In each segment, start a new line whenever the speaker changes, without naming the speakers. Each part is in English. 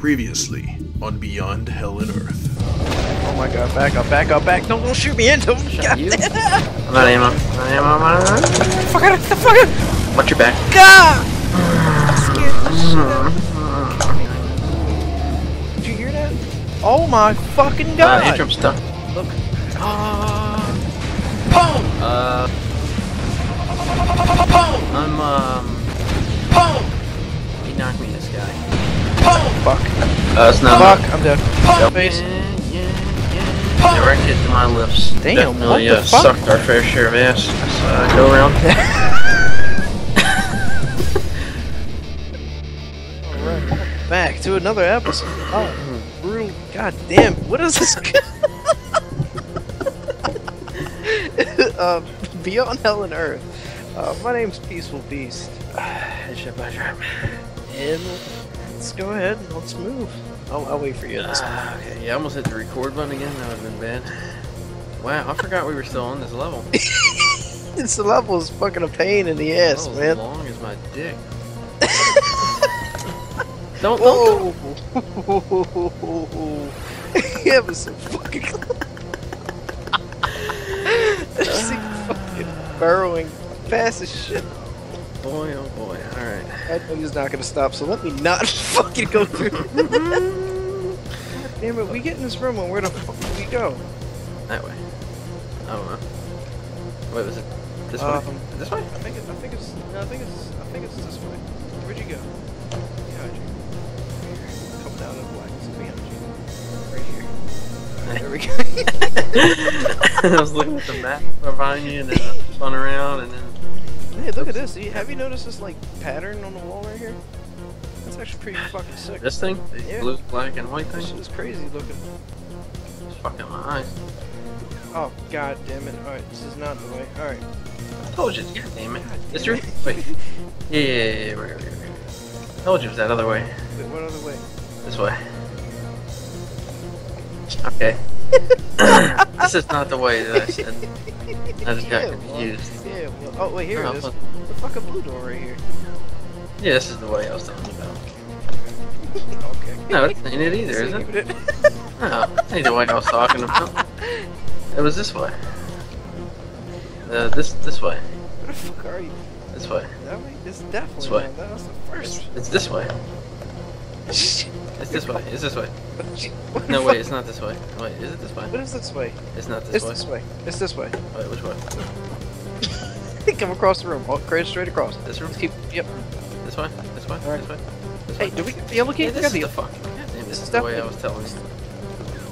Previously on Beyond Hell and Earth.
Oh my god, back up, back up, back. Don't, don't shoot me into him. God
you? I'm out of ammo. I'm out of ammo. I'm ammo.
Fuck it, the fuck it.
Watch your back.
God! I'm scared the shit out of me. Did you hear that? Oh my fucking
Uh,
god!
Andrew, I'm stuck.
Look.
Uh, I'm, um, he knocked me, this guy.
Fuck.
Uh, it's not
Fuck, I'm dead.
Yep.
Face.
Yeah, yeah, yeah. Direct hit to my lips.
Damn,
Definitely,
what the
uh,
fuck?
sucked our fair share of ass. So, uh, go around.
Alright, back to another episode. Oh, brutal. God damn, what is this? uh, Beyond Hell and Earth. Uh, my name's Peaceful Beast.
It's your pleasure.
And let's go ahead and let's move. I'll, I'll wait for you this.
Uh, okay, yeah, I almost hit the record button again. That would have been bad. Wow, I forgot we were still on this level.
This level is fucking a pain in the ass, man.
as long as my dick. don't, don't,
Whoa! it was so fucking thing fucking burrowing fast as shit.
Boy, oh boy. Alright.
I know he's not gonna stop, so let me not fucking go through. Damn it, we get in this room and where the fuck do we go?
That way. I don't know. Wait, was it this
Um,
way? This way?
I think it, I think it's no, I think it's I think it's this way. Where'd you go? Behind you. Out of the blackness behind you. Right here. There we go.
I was looking at the map behind you and then I spun around and then.
Hey, look at this. Have you noticed this like pattern on the wall right here? That's actually pretty fucking sick.
This thing? The
Yeah.
blue, black, and white
This
thing?
shit is crazy looking.
It's fucking my eyes.
Oh god damn it. Alright, this is not the way. Alright.
I told you. God damn it. This
damn
room?
it.
Wait. Yeah, yeah, yeah, yeah. Right, right, right. I told you it was that other way.
Wait, what other way?
This way. Okay. this is not the way that I said. I just got
Yeah, well,
confused.
Yeah, well, oh wait, here
Oh,
it is.
what-
The fucking blue door right here.
Yeah, this is the way I was talking about.
Okay.
No, it ain't it either, is it? No, ain't the way I was talking about. It was this way. Uh, this this way.
Where the fuck are you?
This way.
That way? It's definitely
This way.
not. That was the first.
It's this way. It's this way. It's this way. No, wait, it's not this way. Wait, is it this way?
What is this way?
It's not this
It's
way.
this way. It's this way.
Wait, which way?
Come across the room. Walk straight, straight across.
This room?
Keep. Yep.
This way? This way?
Alright.
This way? This
Hey,
way?
do we get the yellow key?
Yeah, this is
the
the fucking. This, is the way I was telling you.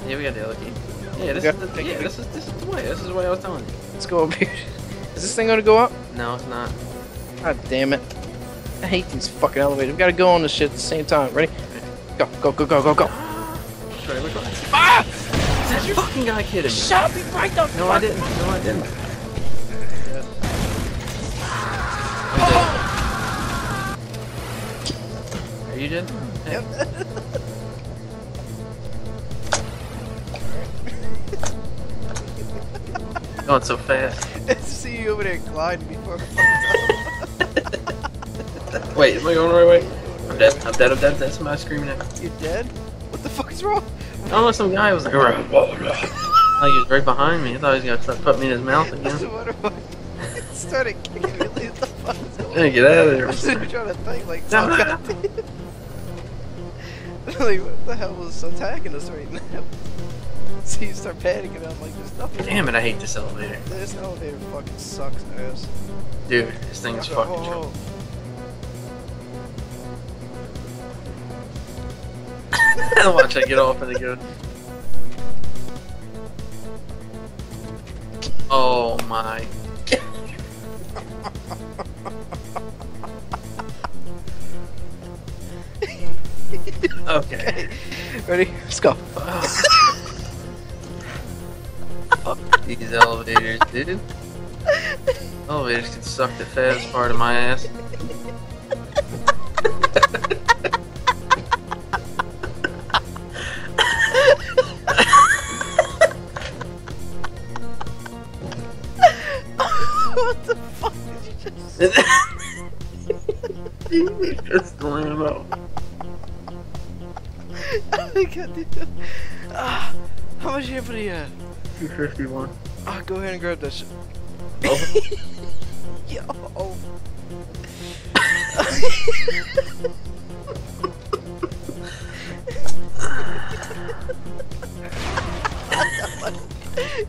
Yeah, we got the other key. Yeah, this is the, yeah, this is this is the way. This is the way I was telling you.
Let's go over here. Is this thing gonna go up?
No, it's not.
God damn it. I hate these fucking elevators. We gotta go on this shit at the same time. Ready? Go, go, go, go, go, go.
Sorry, which one?
Ah!
Is that fucking guy kidding me?
Shot me right the
No, I didn't. No, I didn't. I'm. Are you dead? Hey.
Yep.
Going so fast.
See you over there gliding before.
Wait, am I going the right way? I'm dead. I'm dead. I'm dead. That's somebody screaming at me.
you dead? What the fuck is wrong?
I know. Some guy was like, like he was right behind me. I thought he was gonna start putting me in his mouth again.
It started kicking me. What the fuck on?
Get out of there.
I'm sitting trying to think like, oh, like what the hell was attacking us right now? So you start panicking. I'm like, there's nothing.
Damn it! I hate this elevator,
This elevator fucking sucks ass.
dude. This thing's fucking
Oh,
Watch I get off and it goes. Oh my. okay.
Ready? Let's go.
Fuck these elevators, dude. Elevators can suck the fattest part of my ass.
Ah, how much you for the? Uh,
251.
ah, go ahead and grab shit.
Oh.
Yo.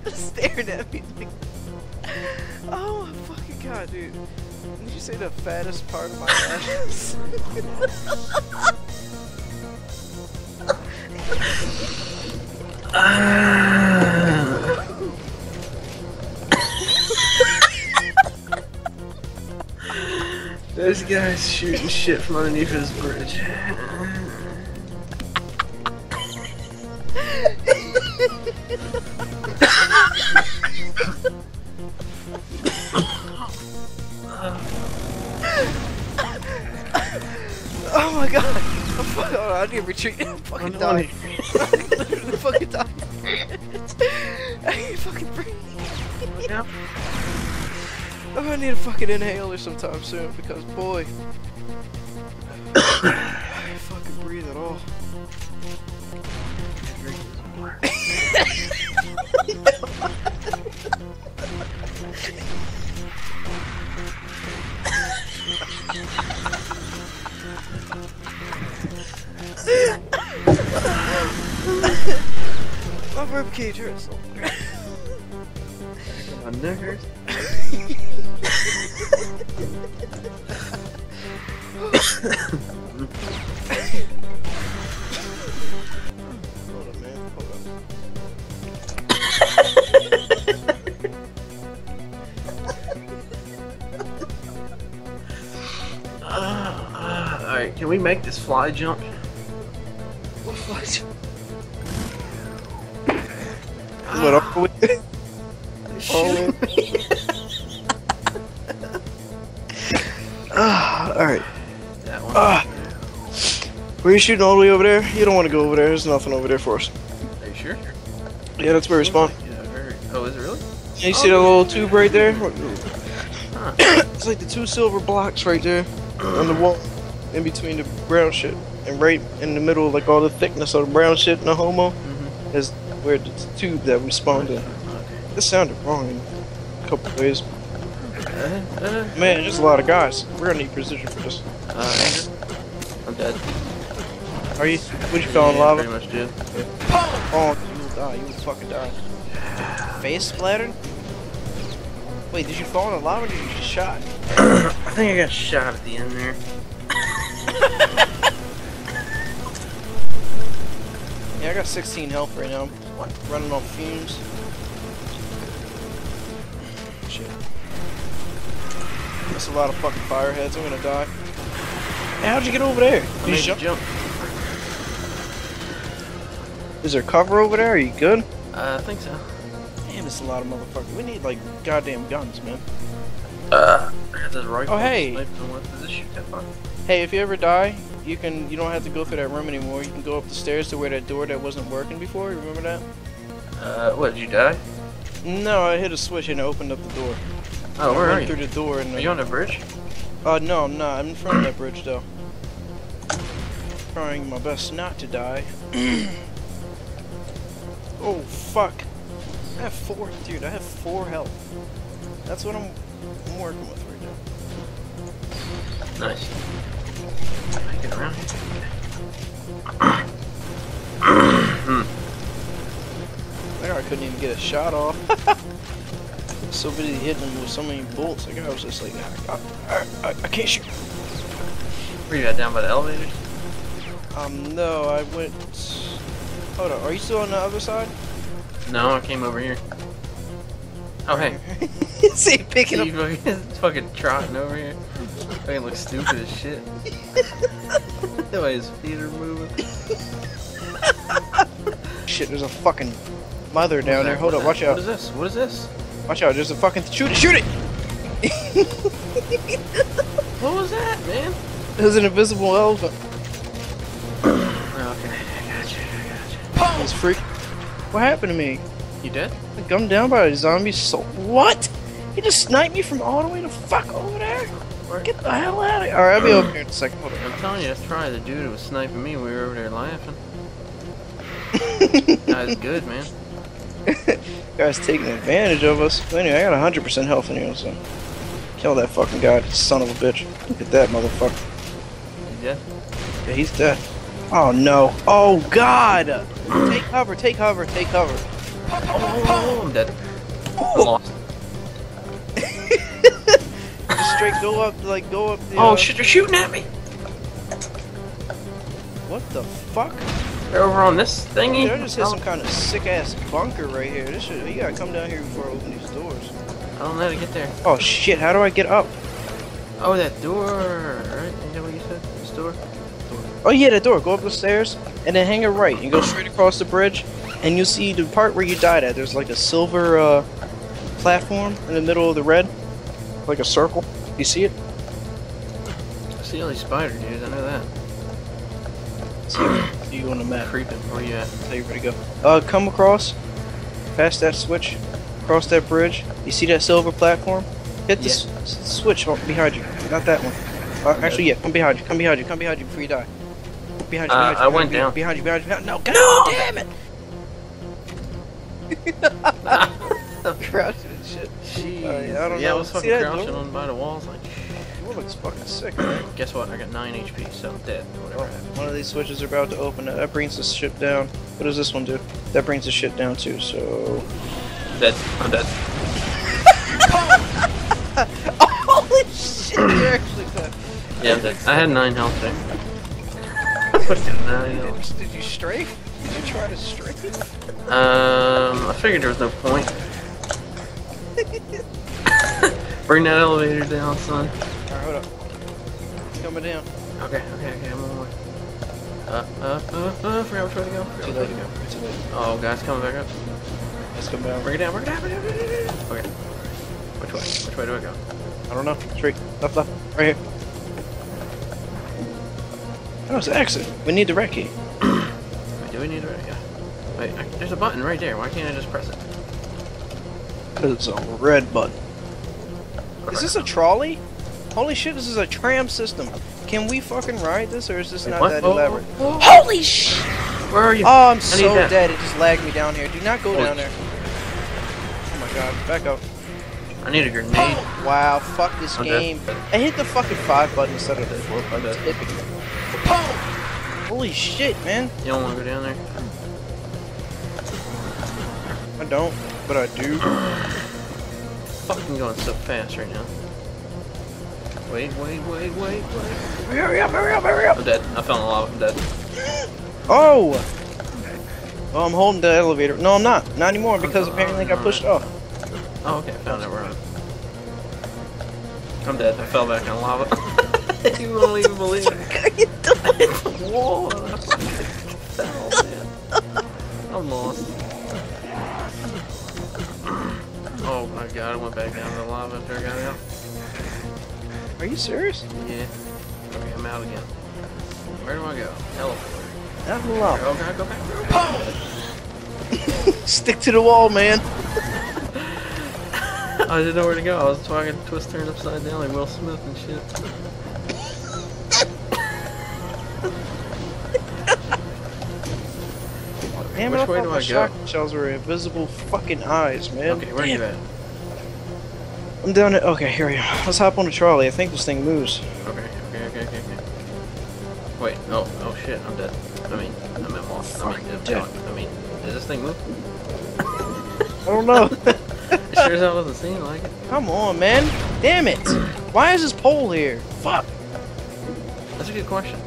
Staring at me. like- Oh my fucking god, dude. Did you say the fattest part of my ass?
Guy's shooting shit from underneath his bridge.
oh my god. I'm fucking, hold on, oh, I need to retreat. I'm fucking
I'm
dying. I'm literally fucking dying. I can't fucking breathe. I'm gonna need a fucking inhaler sometime soon because boy, I can't fucking breathe at all. My ribcage hurts.
My neck hurts. Alright, can we make this fly jump?
What? fly jump? What up with it? Oh. Ah, alright.
That one.
Ah. Were you shooting all the way over there? You don't want to go over there. There's nothing over there for us.
Are you sure?
Yeah, that's where we spawn.
Yeah, very. Oh, is it really?
Yeah, you see that little tube right there?
Huh.
It's like the two silver blocks right there on the wall, in between the brown shit, and right in the middle, like all the thickness of the brown shit in the homo,
Mhm.
is where the tube that we spawned in.
Okay.
This sounded wrong in a couple ways. Man, there's a lot of guys. We're gonna need precision for this.
uh, Andrew? I'm dead.
Are you? Would you fall in
Yeah,
lava?
Pretty much did.
Oh, you will die. You will fucking die. Face splattered? Wait, did you fall in the lava or did you get shot?
I think I got shot at the end there.
Yeah, I got 16 health right now. I'm running off fumes. Shit. That's a lot of fucking fireheads. I'm gonna die. Hey, how'd you get over there?
I
you jump?
jump.
Is there cover over there? Are you good?
Uh, I think so.
Damn, it's a lot of motherfuckers. We need like goddamn guns, man.
Uh, I got this rifle.
Oh, hey.
Sniper one. Does this shoot that far?
Hey, if you ever die, you can you don't have to go through that room anymore. You can go up the stairs to where that door that wasn't working before. Remember that?
Uh, what, did you die?
No, I hit a switch and it opened up the door.
Oh,
I
where are you?
through the door and
Are you on the bridge?
Uh, no, I'm not. I'm in front of that bridge though. Trying my best not to die. oh fuck! I have four, dude. I have four health. That's what I'm, I'm working with right now.
Nice. Get around here.
That guy couldn't even get a shot off. so busy hitting him with so many bullets. That I was just like, I, I, I, I can't shoot.
Where you at, down by the elevator?
Um, no, I went. Hold on. Are you still on the other side?
No, I came over here. Oh, hey.
See, picking up.
You fucking, trotting over here. Fucking look stupid as shit. the way his feet are moving.
Shit, there's a fucking mother down there. Hold up, watch out.
What is this? What is this?
Watch out, there's a fucking. Shoot it, shoot it!
What was that, man?
It was an invisible elephant.
Oh, okay, I got you, I got
This oh, freak. What happened to me?
you. You dead?
I gunned down by a zombie soul. What? He just sniped me from all the way to fuck over there?
Where?
Get the hell out of here. Alright, I'll be over here in a second. Hold
I'm telling you, that's probably the dude who was sniping me. We were over there laughing. Guy's good, man.
Guy's taking advantage of us. But anyway, I got 100% health in here, so. Kill that fucking guy, son of a bitch. Look at that motherfucker.
You dead?
Yeah, he's dead. Oh no. Oh god! Take cover, take cover, take cover.
Oh, I'm dead. I lost.
Straight go up, like go up the.
Oh
uh,
shit, they're shooting at me!
What the fuck?
They're over on this thingy.
Dude, I just hit
Oh,
some kind of sick ass bunker right here. This should. You gotta come down here before I open these doors.
I don't know how to get there.
Oh shit! How do I get up?
Oh, that door, right? Is that what you said? This door?
Oh yeah, that door. Go up the stairs and then hang a right and go straight across the bridge, and you'll see the part where you died at. There's like a silver uh, platform in the middle of the red, like a circle. You see it?
I see all these spider dudes, I know that.
See, see you on the map.
Creeping, where you at?
Tell you where to go. Uh, come across, past that switch, across that bridge. You see that silver platform? Hit the
Yeah.
switch behind you. Not that one. Uh, actually, yeah. Come behind you. Come behind you. Come behind you before you die. Behind you.
Uh,
Behind you.
I went
behind you,
down.
Behind you. Behind you. Behind you. No, God damn it! Crouching and shit.
Jeez.
Uh, yeah, I don't
yeah,
know.
I was fucking
that
crouching on by the walls like,
That looks fucking sick.
guess what? I got 9 HP, so I'm dead. Whatever
one of these switches are about to open. That brings the ship down. What does this one do? That brings the ship down too. So.
Dead. I'm dead.
Holy shit! You're actually dead.
Yeah, I'm dead. I had 9 health there. 9 health.
Did, did you strafe? Did you try to strafe?
Um, I figured there was no point. Bring that elevator down, son.
Hold up. Coming down.
Okay, okay, okay, I'm on way. Uh, uh, uh, uh, forgot which way to go.
Too late.
to go.
Too late.
Oh, guys, coming back up.
Let's come down.
Bring it down, bring it down, bring it down, bring it down. Okay. Which way? Which way do I go?
I don't know. Straight. Left, left. Right here. Oh, it's the exit. We need the red key.
Wait, do we need it? Yeah. Wait, I, there's a button right there. Why can't I just press it?
Because it's a red button. Is this a trolley? Holy shit, this is a tram system. Can we fucking ride this, or is this
Wait,
not
what?
that
Oh,
elaborate?
oh, oh.
Holy shit!
Where are you?
Oh, I'm
need
so dead. It just lagged me down here. Do not go
Holy
down there. Oh my god. Back up.
I need a grenade.
Wow, fuck this
I'm dead.
game. I hit the fucking five button instead of the four
I'm
button.
dead.
Holy shit, man.
You don't want to go down there?
I don't, but I do.
Fucking going so fast right now. Wait, wait, wait, wait, wait.
Hurry up, hurry up, hurry up.
I'm dead. I fell in the lava. I'm dead.
Oh! Oh, I'm holding the elevator. No, I'm not. Not anymore because apparently I got pushed off.
Oh, okay. I found it. where I'm. I'm dead. I fell back in lava. you won't even believe it. I hit the wall. and I fell, man. I'm lost. Oh my god, I went back down to the lava after I got out.
Are you serious?
Yeah. Okay, I'm out again. Where do I go? Teleport.
Not lava.
Oh god, go back.
Stick to the wall, man.
I didn't know where to go. I was talking twist turn upside down like Will Smith and shit.
Damn
Which
I
way do I go?
shells were invisible fucking eyes, man.
Okay, where are
Damn.
you at?
I'm down at. Okay, here we go. Let's hop on the trolley. I think this thing moves.
Okay, okay, okay, okay, okay. Wait, oh, oh shit, I'm dead. I mean, I'm at lost. I mean, I'm telling- I mean, does this thing move?
I don't know.
It sure as hell doesn't seem like it.
Come on, man. Damn it. Why is this pole here? Fuck.
That's a good question.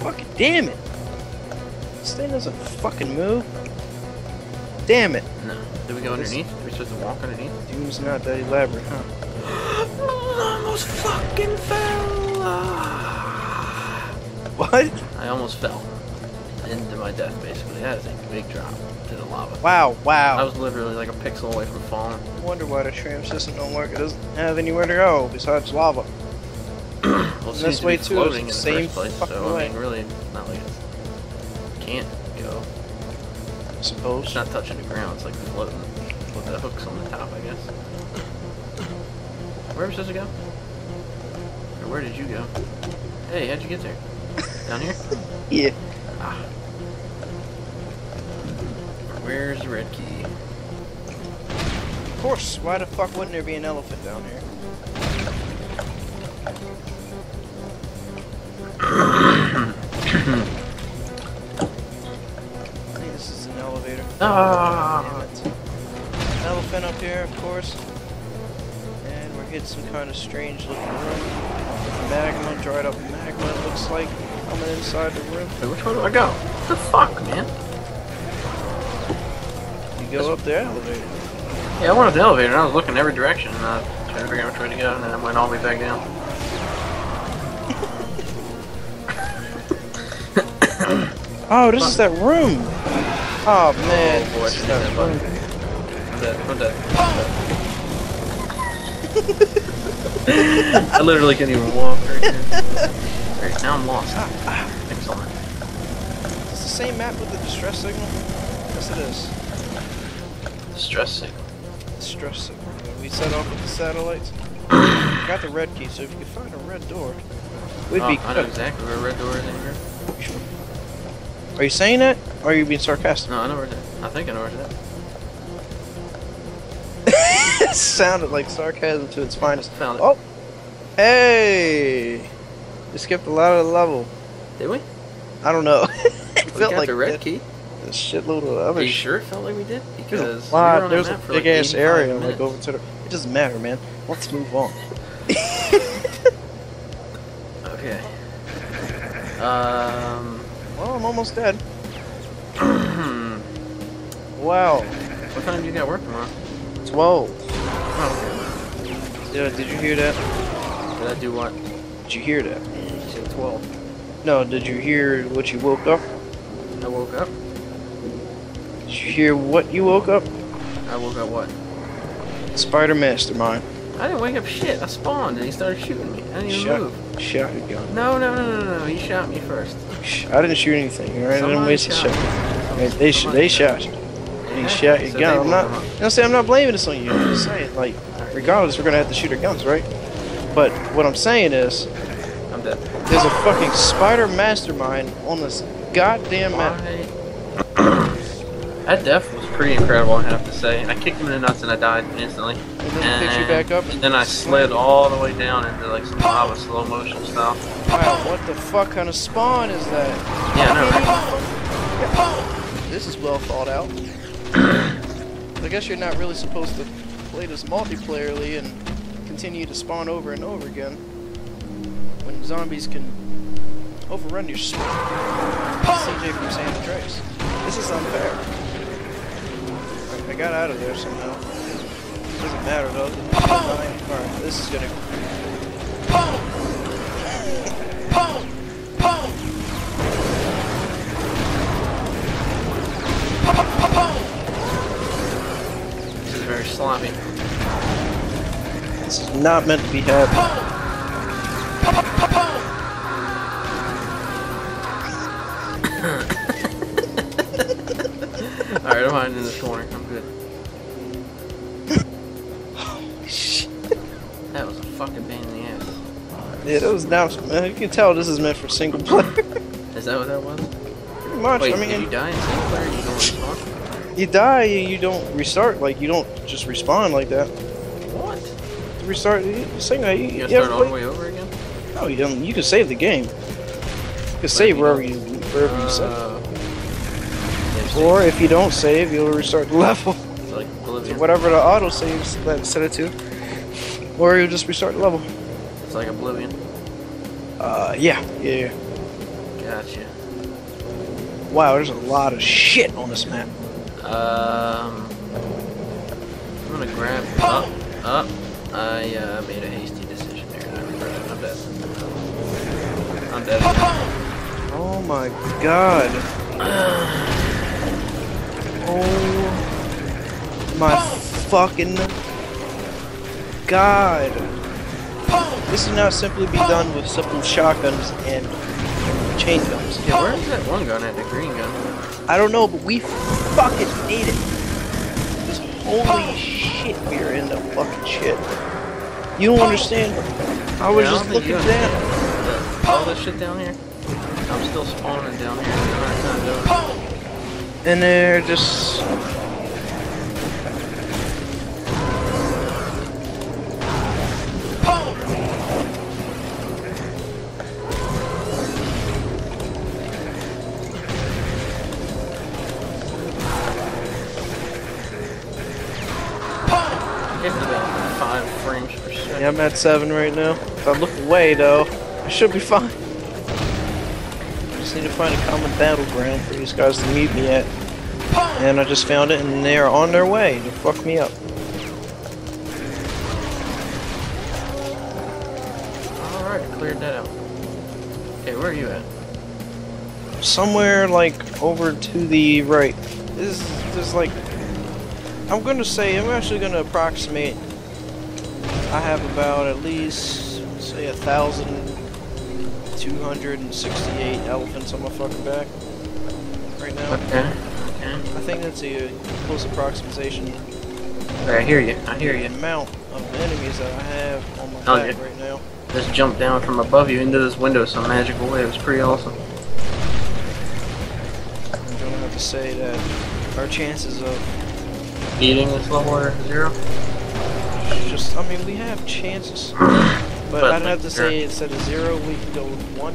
Fucking damn it. This thing doesn't fucking move. Damn it.
No. Did we go underneath? We walk underneath?
Doom's not that elaborate, huh?
I almost fucking fell.
What?
I almost fell into my death, basically. That is a big drop to the lava.
Wow, wow.
I was literally like a pixel away from falling.
I wonder why the tram system don't work. It doesn't have anywhere to go besides lava.
Well, it
this
seems to
way too,
floating in the
it's the same
place, so I mean, really, not like it's can't go.
I suppose.
It's not touching the ground. It's like floating the hooks on the top, I guess. Where are we supposed to go? where did you go? Hey, how'd you get there? Down here?
Yeah.
Ah. Where's the red key?
Of course. Why the fuck wouldn't there be an elephant down here? I think this is an elevator.
Ah!
Up here, of course. And we're hitting some kind of strange looking room. Magma, dried up magma, it looks like, coming inside the room.
Wait, which way do I go? What the fuck, man?
You go up the elevator.
Yeah, I went up the elevator and I was looking every direction and I trying to figure out which way to go and then I went all the way back down.
Oh, this is that room! Oh man,
Oh, boy,
this is
that
that
button.
room.
I'm dead. I'm dead. I literally can't even walk right here. Right, now I'm lost. Excellent.
It's the same map with the distress signal? Yes it is.
Distress signal.
Distress signal. We set off with the satellites. Got the red key, so if you could find a red door, we'd
oh,
be
I know exactly where a red door is in here.
Are you saying that? Or are you being sarcastic?
No, I know where it's. I think I know where it's at.
It sounded like sarcasm to its finest.
Found it.
Oh! Hey! We skipped a lot of the level.
Did we?
I don't know. it
We
felt
got
like
the red
that.
key.
a shitload of other
Are
you
sure it felt like we did?
There's
Because
a lot.
we were
There's a big
like
ass area.
minutes.
Like over to the. It doesn't matter, man. Let's move on.
Okay. Um.
Well, I'm almost dead. Wow.
What time do you got work tomorrow?
Twelve.
Oh,
Yeah, did you hear that?
Did I do what?
Did you hear that?
You said 12.
No, did you hear what you woke up?
I woke up.
Did you hear what you woke up?
I woke up what?
Spider Mastermind.
I didn't wake up shit. I spawned and he started shooting me. I didn't even
Shot,
move.
shot your gun.
No, no, no, no, no. He shot me first.
I didn't shoot anything. Right, I didn't waste a
shot
shot. They, they, they shot you. You
Yeah,
shot your
so
gun. I'm not.
woke him up.
You know, what I'm saying I'm not blaming this on you. I'm just saying, like, regardless, we're gonna have to shoot our guns, right? But what I'm saying is,
I'm dead.
there's a fucking spider mastermind on this goddamn map.
That death was pretty incredible, I have to say. I kicked him in the nuts and I died instantly.
And then picked you back up.
And then I slid all the way down into like some lava slow motion style.
Wow, what the fuck kind of spawn is that?
Yeah, I know.
This is well thought out. I guess you're not really supposed to play this multiplayerly and continue to spawn over and over again when zombies can overrun your spawn. CJ from San Andreas. This is unfair. I- I got out of there somehow. Doesn't matter though. Alright, this is gonna.
Very sloppy.
This is not meant to be happening.
Alright, I'm hiding in this corner. I'm good. Shit. That was a fucking pain in the ass.
Yeah, that was now. You can tell this is meant for single player.
Is that what that was?
Pretty much.
Wait,
I mean,
did you die in single player? You don't respawn?
You die, you don't restart. Like you don't just respawn like that.
What?
You restart. You, single. You,
You
you
gotta
ever
start all the way over again?
No, you don't. You can save the game. You can save
you
wherever you wherever you save.
Uh,
Or if you don't save, you'll restart the level.
like Oblivion.
Whatever the auto saves that set it to. Or you'll just restart the level.
It's like Oblivion.
Uh, yeah, yeah. yeah.
Gotcha.
Wow, there's a lot of shit on this map.
Um, I'm gonna grab up, up. I uh, made a hasty decision there. I regret it. I'm dead. I'm dead.
Oh my god. Oh my fucking god. This cannot simply be done with simple shotguns and chain guns.
Yeah, where's that one gun at? The green gun.
I don't know, but we fucking need it. Just holy shit, we are in the fucking shit. You don't understand. I was
Yeah,
just
don't
looking down.
All this shit down here. I'm still spawning down here. I'm not doing it.
And they're just. At seven right now. If I look away, though, I should be fine. I Just need to find a common battleground for these guys to meet me at. And I just found it, and they are on their way to fuck me up.
Alright, cleared that out. Okay, where are you at?
Somewhere like over to the right. This is like. I'm gonna say I'm actually gonna approximate. I have about at least say a thousand two hundred and sixty-eight elephants on my fucking back right now.
Okay. Okay.
I think that's a close approximation
I hear you. I hear
the
you.
amount of enemies that I have on my
Oh,
back
yeah.
right now.
Just jumped down from above you into this window some magical way. It was pretty awesome.
I'm gonna have to say that our chances of
Beating this level are zero.
Just I mean we have chances. But,
But,
I'd
like,
have to say instead of zero we can go with one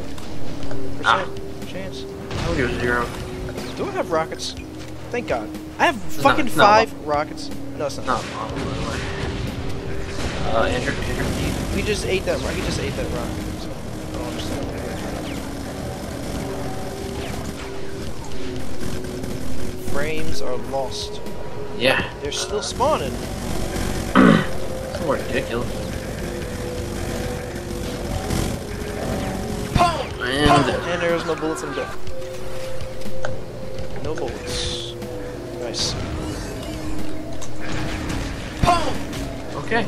Ah.
chance.
I would do zero.
Do I have rockets? Thank God. I have fucking
no.
five rockets. No, it's not.
Not possible, by the way. Uh, Andrew, Andrew.
We just ate that. He just ate that rocket. So I don't understand. Frames are lost.
Yeah.
They're still spawning.
More ridiculous. And
And there's no bullets in there. No bullets. Nice.
okay.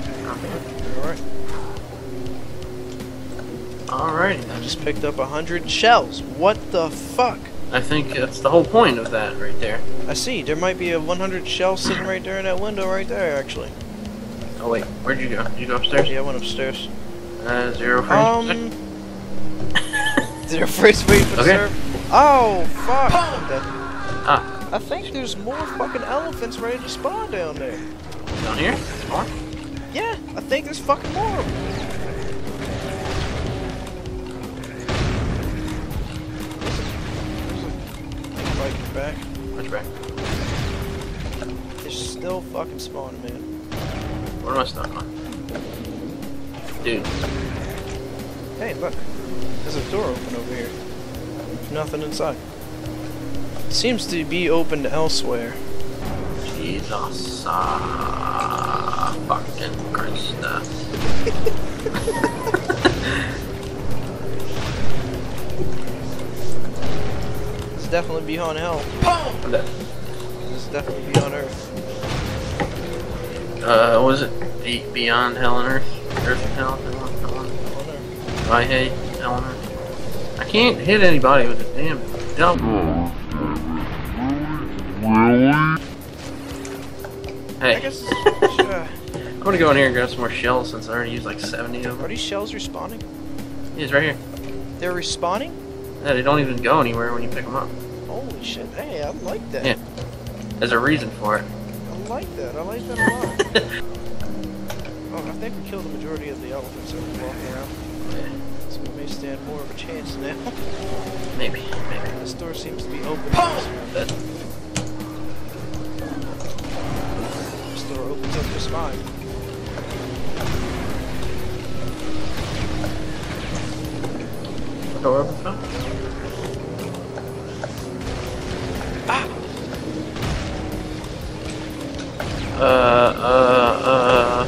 Alright.
Alrighty.
I just picked up a hundred shells. What the fuck?
I think that's the whole point of that right there.
I see. There might be a 100 shell sitting right there in that window right there, actually.
Oh wait, where'd you go? Did you go upstairs?
Yeah, I went upstairs.
Uh, zero frames.
Um. Is there wait for
Okay.
serve? Oh, fuck. Dead.
ah,
I think there's more fucking elephants ready to spawn down there.
down here? More?
Yeah, I think there's fucking more of them. Fighting back. They're still fucking spawning, man.
What am I stuck on? Dude,
Hey, look. There's a door open over here. Nothing inside. Seems to be opened elsewhere.
Jesus. Ah, fucking Christ. uh.
It's definitely beyond hell.
Dead.
It's definitely beyond Earth.
Uh, was it? Be- Beyond Hell and Earth? Earth and Hell? Hell and Hell. I hate Hell and Earth. I can't hit anybody with a damn double. Hey,
I guess. uh,
I'm gonna go in here and grab some more shells since I already used like 70 of them.
are these shells respawning?
He's right here.
They're respawning?
Yeah, they don't even go anywhere when you pick them up.
Holy shit. Hey, I like that.
Yeah. There's a reason for it.
I like that. I like that a lot. oh, I think we killed the majority of the elephants that were walking around.
Yeah,
So we may stand more of a chance now.
maybe, maybe.
this door seems to be open.
But
This door opens up just fine.
door open top? Uh, uh,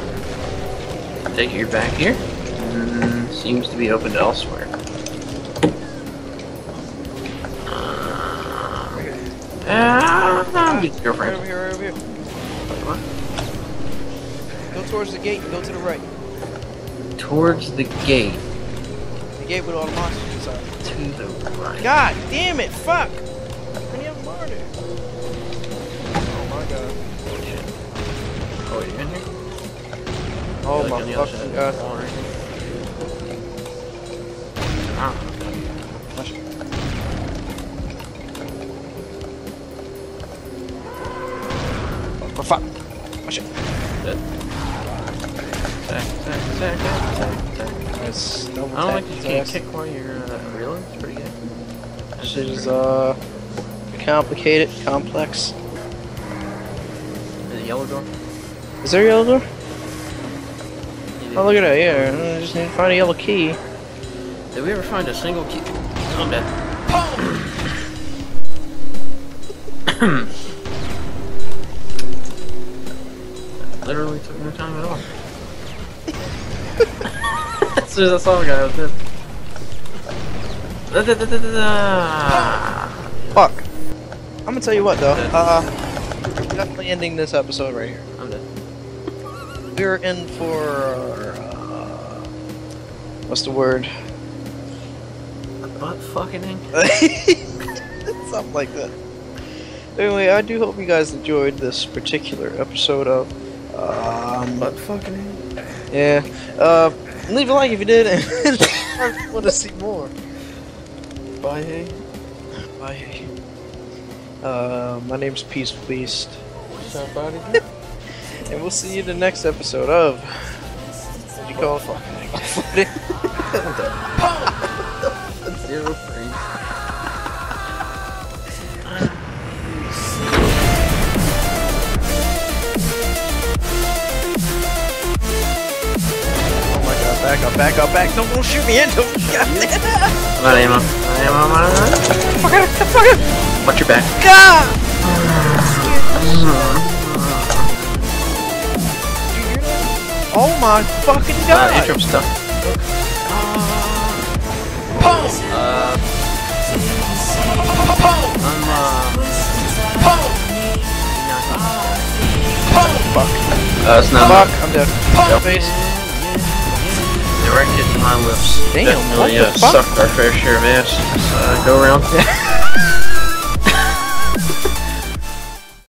uh. Take your back here. Mm, seems to be opened elsewhere. Uh, ah, get your
Right over here, right over here.
What?
Go towards the gate and go to the right.
Towards the gate.
The gate with all the monsters inside.
To the right.
God damn it! Fuck! Of them are there? Oh my god.
Oh, you in here?
Oh
like
my
on the other
fucking God.
the wall or anything.
Oh, fuck. Oh, shit.
Dead. Attack, attack, attack, attack, attack. I don't like you can't kick while you're uh, reeling. It's pretty good.
Shit is, uh, complicated, complex.
Is it yellow door?
Is there a yellow door? Oh, look at that, yeah. I just need to find a yellow key.
Did we ever find a single key? Oh, I'm dead. Literally took no time at all. as soon as I saw the guy, I was dead. Da, da, da, da, da, da.
Fuck. I'm gonna tell you what, though. Uh, definitely ending this episode right here.
Dead.
We're in for, uh, what's the word?
Butt fucking ing.
Something like that. Anyway, I do hope you guys enjoyed this particular episode of, um,
Butt fucking ing.
yeah. Uh, leave a like if you did, and if you want to see more.
Bye, hey.
Bye. Uh, my name's Peace Beast,
Somebody.
And we'll see you in the next episode of. What do you call it?
Zero frames.
oh my god, back up, back up, back. Don't, don't shoot me into it. God.
I'm out of ammo. I'm out of ammo. I'm out of ammo.
Fuck it, fuck it.
Watch your back.
God! Oh my fucking
Uh,
god!
intro stuff. Uh, I'm, uh,
Fuck.
uh, it's not
Fuck, I'm dead. Face.
directed to my lips.
Damn,
Definitely,
what the
uh,
fuck?
sucked our fair share of ass. Uh, go around.